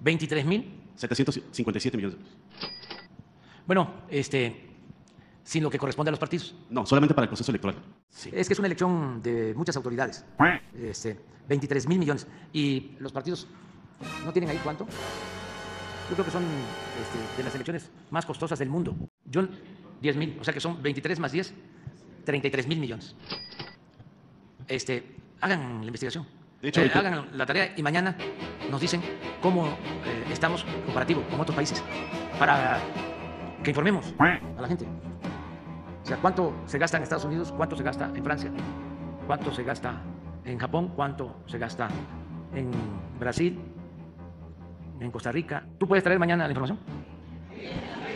23 mil. 757 millones. Bueno, este, sin lo que corresponde a los partidos. No, solamente para el proceso electoral. Sí. Es que es una elección de muchas autoridades. Este, 23 mil millones. ¿Y los partidos no tienen ahí cuánto? Yo creo que son este, de las elecciones más costosas del mundo. Yo, 10 mil, o sea que son 23 más 10, 33 mil millones. Este, hagan la investigación. De hecho, Eh, hagan la tarea y mañana nos dicen cómo eh, estamos comparativo con otros países para que informemos a la gente. O sea, cuánto se gasta en Estados Unidos, cuánto se gasta en Francia, cuánto se gasta en Japón, cuánto se gasta en Brasil, en Costa Rica. ¿Tú puedes traer mañana la información?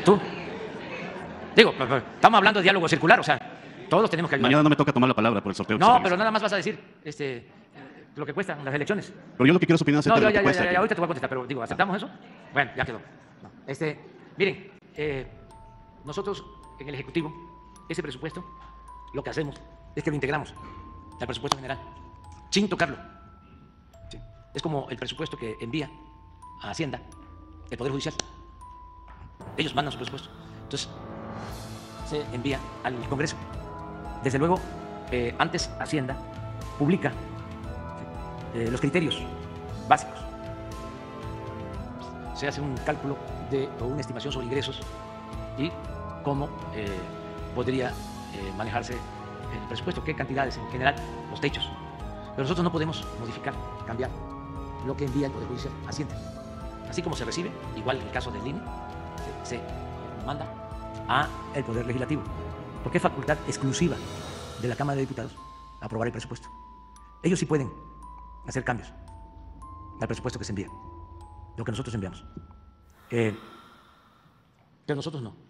¿Tú? Digo, estamos hablando de diálogo circular, o sea, todos tenemos que ayudar. Mañana no me toca tomar la palabra por el sorteo. No, pero nada más vas a decir este, lo que cuestan las elecciones. Pero yo lo que quiero es opinar acerca No, de ya, lo que ya, ya, cuesta. ya, aquí. ahorita te voy a contestar, pero digo, ¿aceptamos eso? Bueno, ya quedó. No. Este, miren, eh, nosotros en el Ejecutivo, ese presupuesto, lo que hacemos es que lo integramos al presupuesto general, sin tocarlo. Sí. Es como el presupuesto que envía a Hacienda el Poder Judicial. Ellos mandan su presupuesto. Entonces, se envía al Congreso. Desde luego, eh, antes Hacienda publica eh, los criterios básicos. Se hace un cálculo de, o una estimación sobre ingresos y cómo eh, podría eh, manejarse el presupuesto, qué cantidades en general, los techos. Pero nosotros no podemos modificar, cambiar lo que envía el Poder Judicial Hacienda. Así como se recibe, igual en el caso del INE, se, se manda a el Poder Legislativo, porque es facultad exclusiva de la Cámara de Diputados aprobar el presupuesto. Ellos sí pueden hacer cambios al presupuesto que se envía, lo que nosotros enviamos. Eh, pero nosotros no.